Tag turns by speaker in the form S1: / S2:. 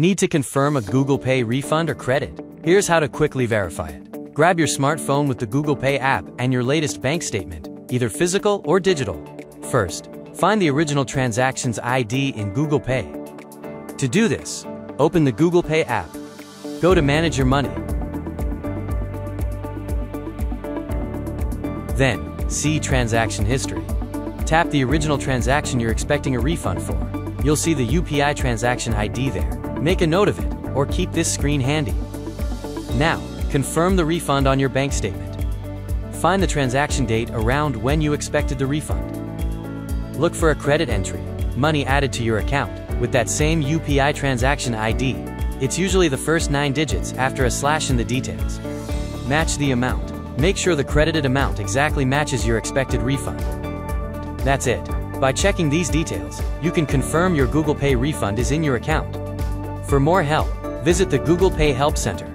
S1: Need to confirm a Google Pay refund or credit? Here's how to quickly verify it. Grab your smartphone with the Google Pay app and your latest bank statement, either physical or digital. First, find the original transaction's ID in Google Pay. To do this, open the Google Pay app. Go to Manage Your Money. Then, see Transaction History. Tap the original transaction you're expecting a refund for. You'll see the UPI transaction ID there. Make a note of it, or keep this screen handy. Now, confirm the refund on your bank statement. Find the transaction date around when you expected the refund. Look for a credit entry, money added to your account, with that same UPI transaction ID. It's usually the first nine digits after a slash in the details. Match the amount. Make sure the credited amount exactly matches your expected refund. That's it. By checking these details, you can confirm your Google Pay refund is in your account. For more help, visit the Google Pay Help Center